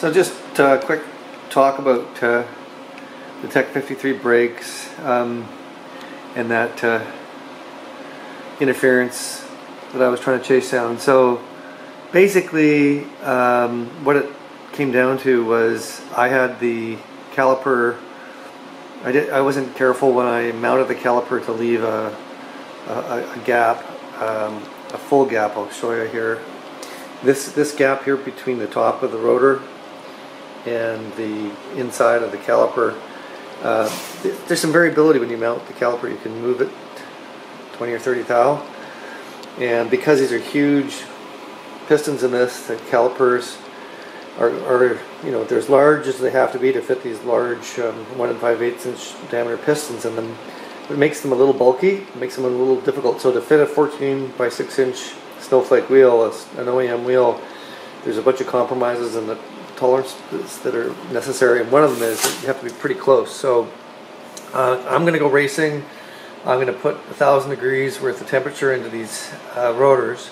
So just a uh, quick talk about uh, the Tech 53 brakes um, and that uh, interference that I was trying to chase down. So basically um, what it came down to was I had the caliper I, did, I wasn't careful when I mounted the caliper to leave a, a, a gap, um, a full gap I'll show you here. This, this gap here between the top of the rotor and the inside of the caliper, uh, there's some variability when you mount the caliper. You can move it 20 or 30 thou. And because these are huge pistons in this, the calipers are, are, you know, they're as large as they have to be to fit these large um, 1 and 5 8 inch diameter pistons in them. It makes them a little bulky, it makes them a little difficult. So to fit a 14 by 6 inch snowflake wheel, an OEM wheel, there's a bunch of compromises in the tolerances that are necessary, and one of them is that you have to be pretty close. So uh, I'm going to go racing. I'm going to put a thousand degrees worth of temperature into these uh, rotors,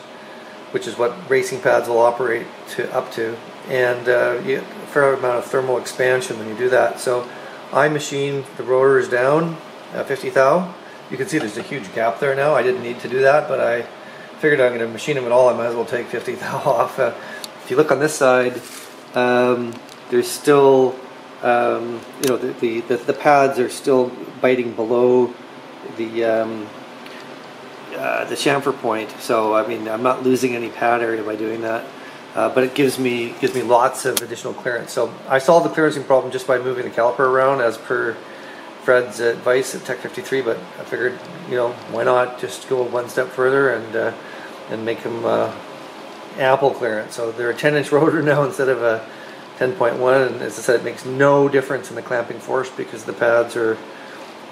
which is what racing pads will operate to up to, and uh, you get a fair amount of thermal expansion when you do that. So I machine the rotors down at 50 thou. You can see there's a huge gap there now. I didn't need to do that, but I figured I'm going to machine them at all. I might as well take 50 thou off. Uh, if you look on this side, um, there's still, um, you know, the, the, the, pads are still biting below the um, uh, the chamfer point. So I mean, I'm not losing any pad area by doing that. Uh, but it gives me gives me lots of additional clearance. So I solved the clearancing problem just by moving the caliper around as per Fred's advice at Tech 53. But I figured, you know, why not just go one step further and uh, and make them ample clearance. So they're a 10 inch rotor now instead of a 10.1 and as I said it makes no difference in the clamping force because the pads are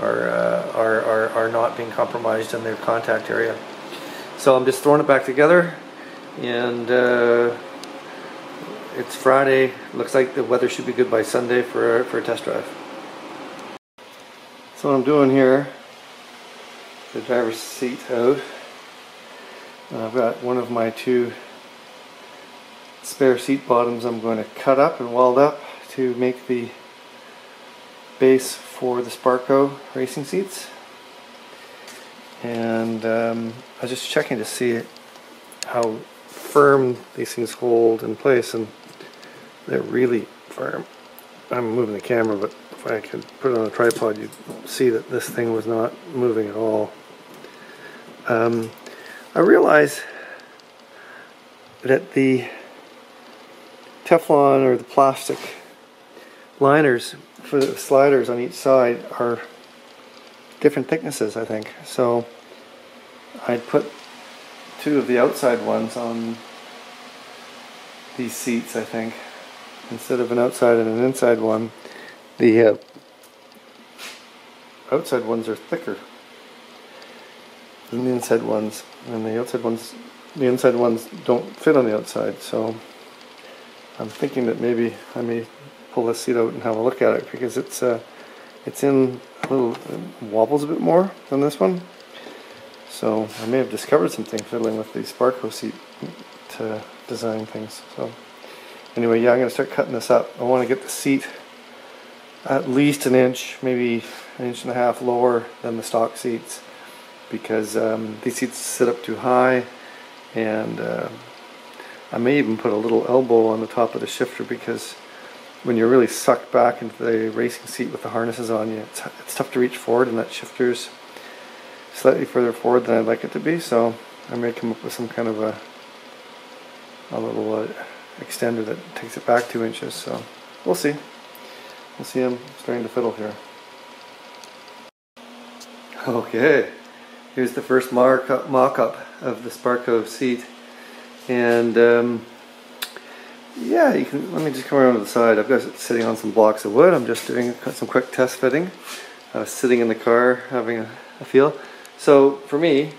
are, uh, are, are, are not being compromised in their contact area. So I'm just throwing it back together and uh, it's Friday. Looks like the weather should be good by Sunday for, for a test drive. So what I'm doing here, the driver's seat out. And I've got one of my two spare seat bottoms I'm going to cut up and weld up to make the base for the Sparco racing seats. And um, I was just checking to see how firm these things hold in place and they're really firm. I'm moving the camera but if I could put it on a tripod you'd see that this thing was not moving at all. Um, I realize that the Teflon or the plastic liners for the sliders on each side are different thicknesses I think. So I'd put two of the outside ones on these seats I think. Instead of an outside and an inside one the uh, outside ones are thicker than the inside ones and the outside ones the inside ones don't fit on the outside so I'm thinking that maybe I may pull this seat out and have a look at it because it's uh, it's in a little it wobbles a bit more than this one. So I may have discovered something fiddling with the Sparco seat to design things. So anyway, yeah, I'm going to start cutting this up. I want to get the seat at least an inch, maybe an inch and a half lower than the stock seats because um, these seats sit up too high and uh, I may even put a little elbow on the top of the shifter because when you're really sucked back into the racing seat with the harnesses on you, it's, it's tough to reach forward and that shifter's slightly further forward than I'd like it to be, so I may come up with some kind of a, a little uh, extender that takes it back two inches, so we'll see. We'll see I'm starting to fiddle here. Okay, here's the first mock-up of the Sparco seat. And um, yeah, you can, let me just come around to the side. I've got sitting on some blocks of wood. I'm just doing some quick test fitting. I was sitting in the car having a, a feel. So for me,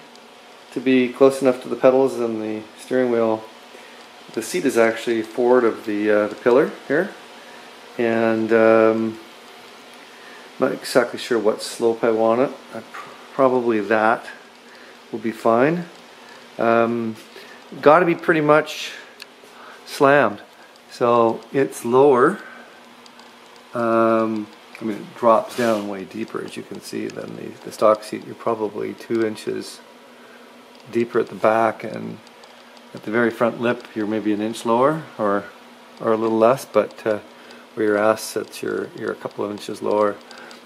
to be close enough to the pedals and the steering wheel, the seat is actually forward of the, uh, the pillar here. And um, I'm not exactly sure what slope I want it. I probably that will be fine. Um, got to be pretty much slammed. So it's lower. Um, I mean, it drops down way deeper, as you can see, than the, the stock seat. You're probably two inches deeper at the back, and at the very front lip, you're maybe an inch lower, or or a little less. But uh, where your ass sits, you're you're a couple of inches lower,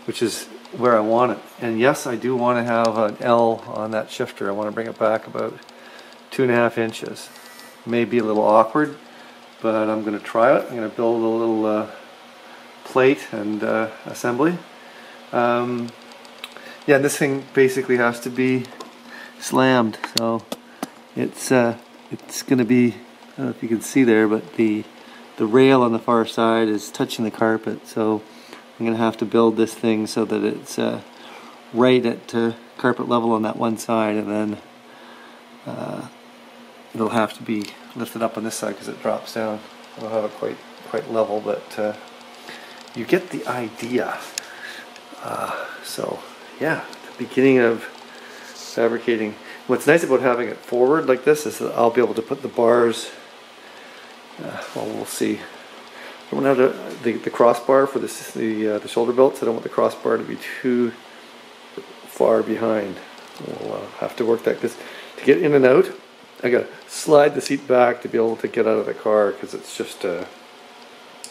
which is where I want it. And yes, I do want to have an L on that shifter. I want to bring it back about two and a half inches. May be a little awkward, but I'm going to try it. I'm going to build a little uh, plate and uh, assembly. Um, yeah, this thing basically has to be slammed, so it's uh, it's going to be. I don't know if you can see there, but the the rail on the far side is touching the carpet, so I'm going to have to build this thing so that it's uh, right at uh, carpet level on that one side, and then it'll have to be lifted up on this side because it drops down. I don't have it quite quite level, but uh, you get the idea. Uh, so yeah, the beginning of fabricating. What's nice about having it forward like this is that I'll be able to put the bars. Uh, well, we'll see. I don't have the, the, crossbar for this, the uh, the shoulder belts. I don't want the crossbar to be too far behind. We'll uh, have to work that because to get in and out, I gotta slide the seat back to be able to get out of the car because it's just uh,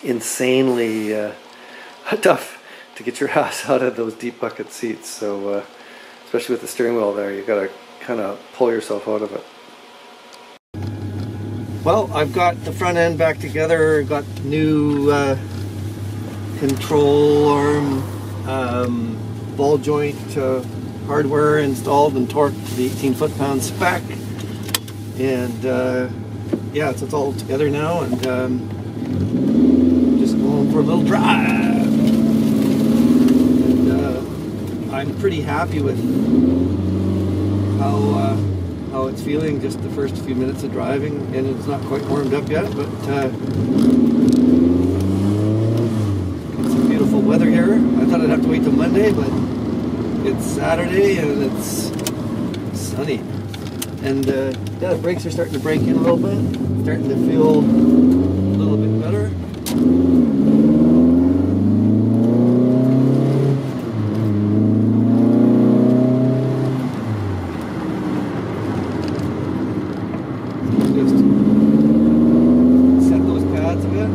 insanely uh, tough to get your ass out of those deep bucket seats. So, uh, especially with the steering wheel there, you gotta kind of pull yourself out of it. Well, I've got the front end back together, got new uh, control arm, um, ball joint uh, hardware installed and torqued to the 18 foot-pound spec. And uh, yeah, it's, it's, all together now and um, just going for a little drive. And uh, I'm pretty happy with how uh, how it's feeling just the first few minutes of driving and it's not quite warmed up yet but uh, it's beautiful weather here I thought I'd have to wait till Monday but it's Saturday and it's sunny and uh, yeah the brakes are starting to break in a little bit starting to feel a little bit better just set those pads a bit.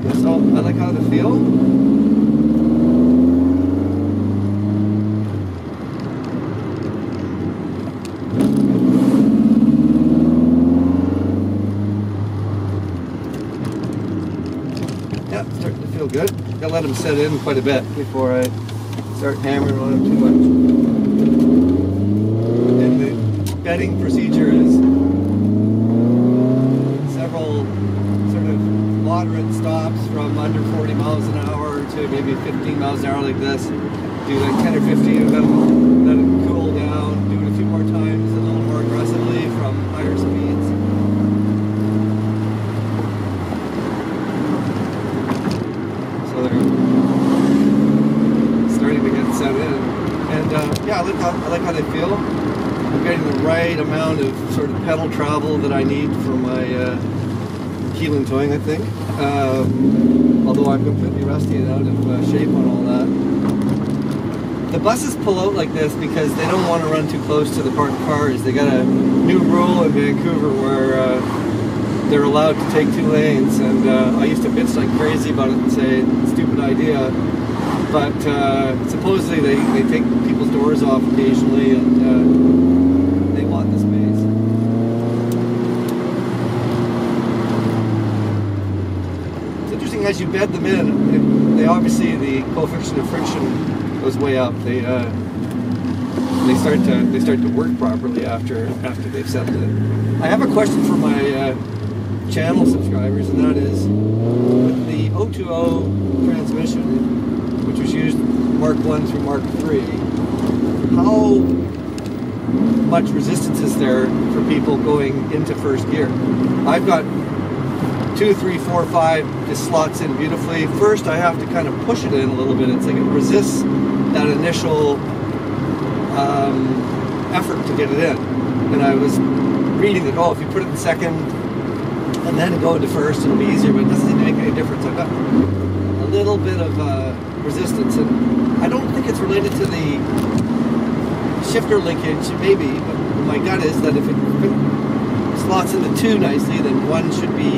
Yeah, so I like how they feel. Yeah, it's starting to feel good. Gotta let them set in quite a bit before I start hammering on them too much. And the bedding procedure is several sort of moderate stops from under 40 miles an hour to maybe 15 miles an hour like this. Do like 10 or 15 and then let it cool down. Do it a few more times a little more aggressively from higher speeds. So they're starting to get set in. And I like, how, they feel. I'm getting the right amount of sort of pedal travel that I need for my uh, heel and toeing, I think. Um, although I'm completely rusty and out of uh, shape on all that. The buses pull out like this because they don't want to run too close to the parked cars. They got a new rule in Vancouver where uh, they're allowed to take two lanes, and uh, I used to bitch like crazy about it and say, stupid idea. But uh, supposedly they, they take people's doors off occasionally and uh, they want the space. It's interesting as you bed them in, it, they obviously, the coefficient of friction goes way up. They, uh, they start to they start to work properly after after they've settled in. I have a question for my uh, channel subscribers, and that is with the 020 transmission, which was used Mark One through Mark Three, how much resistance is there for people going into first gear. I've got two, three, four, five, just slots in beautifully. First, I have to kind of push it in a little bit. It's like it resists that initial um, effort to get it in. And I was reading that, oh, if you put it in second and then go into first, it'll be easier, but it doesn't seem to make any difference. I've got a little bit of uh, resistance, and I don't think it's related to the shifter linkage, maybe, but my gut is that if it, slots into two nicely, then one should be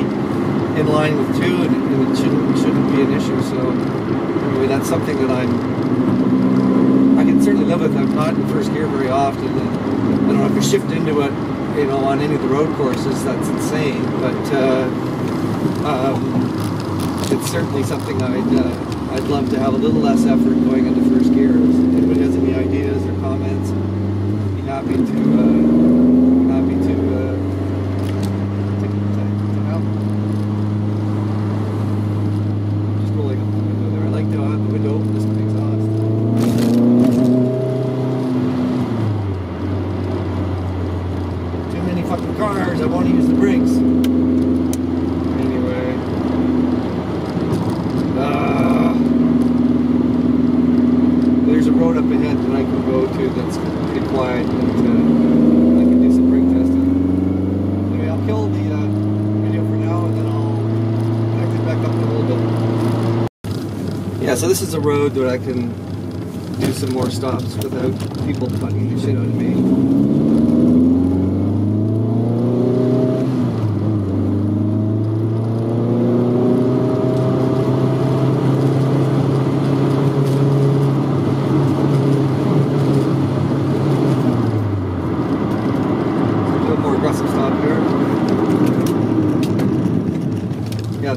in line with two, and, and it shouldn't shouldn't be an issue. So anyway, that's something that I'm I can certainly live with. I'm not in first gear very often. And I don't have to shift into it, you know, on any of the road courses. That's insane, but uh, um, it's certainly something I'd uh, I'd love to have a little less effort going into first gear. If anybody has any ideas or comments, happy to. Uh, happy to. Uh, to, to, to help. Just rolling up the window there. I like to have the window open just to exhaust. Too many fucking cars. I want to use the brakes. Anyway. Uh, there's a road up ahead that I can go to that's pretty quiet that uh, I can do some brake testing. Anyway, I'll kill the uh, video for now and then I'll connect it back up in a little bit. Yeah, so this is a road that I can do some more stops without people bugging the shit out of me.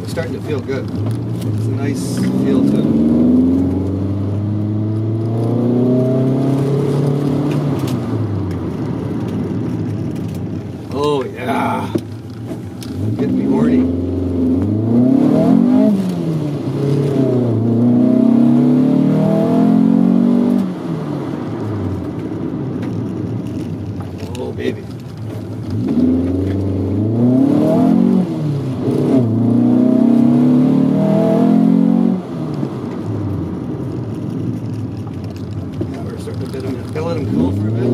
Starting to feel good. It's a nice feel to them. Oh yeah. Getting me horny. Oh baby. Yeah, we're starting to bit him. Gotta let him cool for a bit.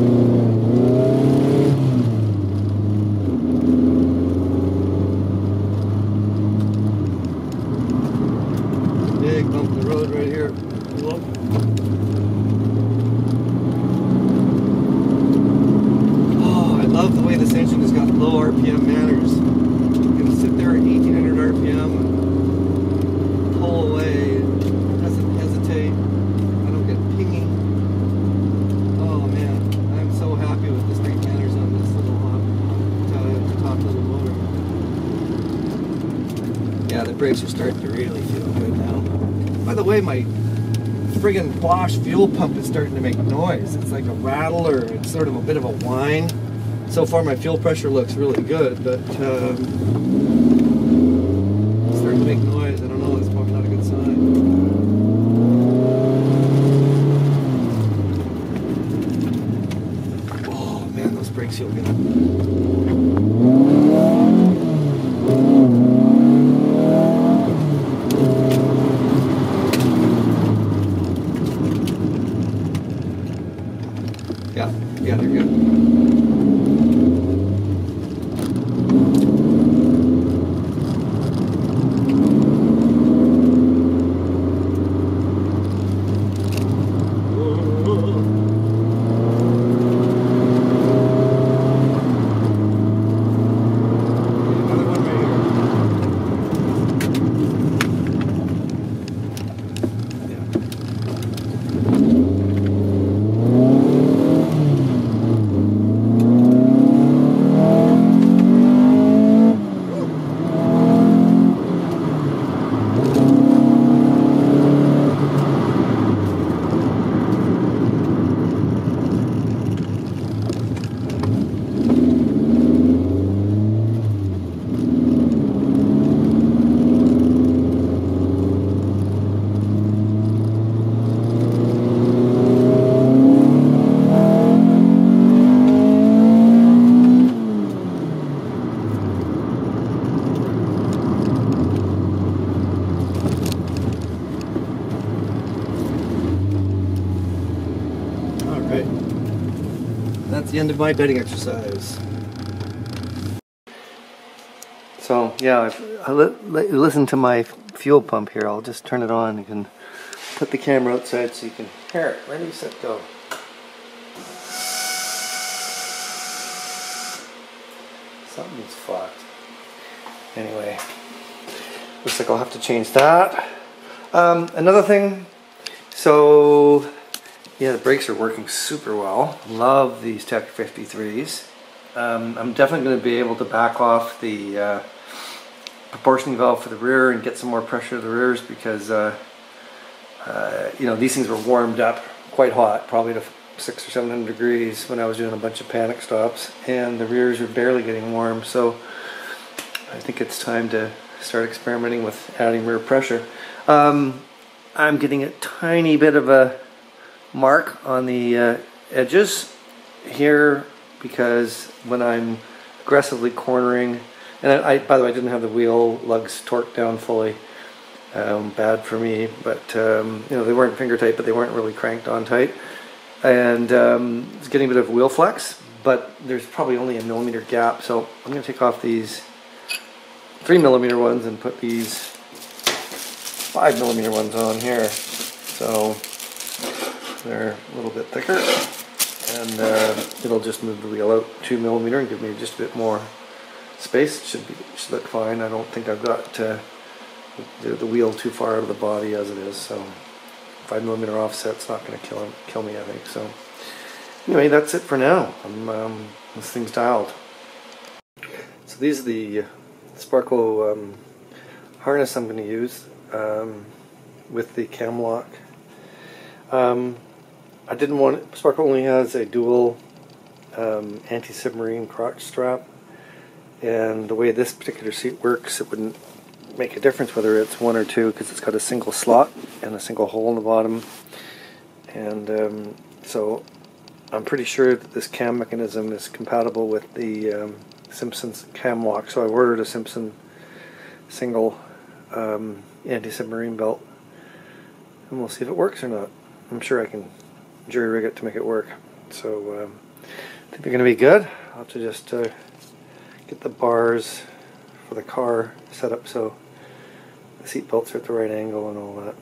Big bump in the road right here. Oh, I love the way this engine has got low RPM manners. You can sit there at 1800 RPM and pull away. It doesn't hesitate. I don't get pinging. Oh man, I'm so happy with the street manners on this little hot, uh, top little motor. Yeah, the brakes are starting to really feel good now. By the way, my friggin' Bosch fuel pump is starting to make noise. It's like a rattle or it's sort of a bit of a whine. So far, my fuel pressure looks really good, but um, it's starting to make noise. I don't know. It's probably not a good sign. Oh man, those brakes feel good. Yeah, yeah, they're good. The end of my bedding exercise. So yeah, I li listen to my fuel pump here. I'll just turn it on. You can put the camera outside so you can hear it. Ready, set, go. Something's fucked. Anyway, looks like I'll have to change that. Um, another thing, so yeah, the brakes are working super well. Love these Tech 53s. Um, I'm definitely going to be able to back off the uh, proportioning valve for the rear and get some more pressure to the rears because uh, uh, you know these things were warmed up quite hot, probably to six or seven hundred degrees when I was doing a bunch of panic stops, and the rears were barely getting warm. So I think it's time to start experimenting with adding rear pressure. Um, I'm getting a tiny bit of a mark on the uh, edges here because when I'm aggressively cornering, and I, I, by the way, I didn't have the wheel lugs torqued down fully. Um, bad for me, but um, you know they weren't finger tight, but they weren't really cranked on tight and um, it's getting a bit of wheel flex, but there's probably only a millimeter gap. So I'm going to take off these three millimeter ones and put these five millimeter ones on here. So they're a little bit thicker and uh, it'll just move the wheel out two millimeter and give me just a bit more space. It should be should look fine. I don't think I've got uh, the, the wheel too far out of the body as it is. So five millimeter offset's not going to kill kill me, I think. So anyway, that's it for now. Um, this thing's dialed. So these are the Sparco um, harness I'm going to use um, with the cam lock. I didn't want Sparco only has a dual um, anti-submarine crotch strap, and the way this particular seat works, it wouldn't make a difference whether it's one or two because it's got a single slot and a single hole in the bottom. And um, so I'm pretty sure that this cam mechanism is compatible with the um, Simpson's cam lock. So I ordered a Simpson single um, anti-submarine belt and we'll see if it works or not. I'm sure I can jury rig it to make it work so um, I think they're going to be good I'll have to just uh, get the bars for the car set up so the seat belts are at the right angle and all that.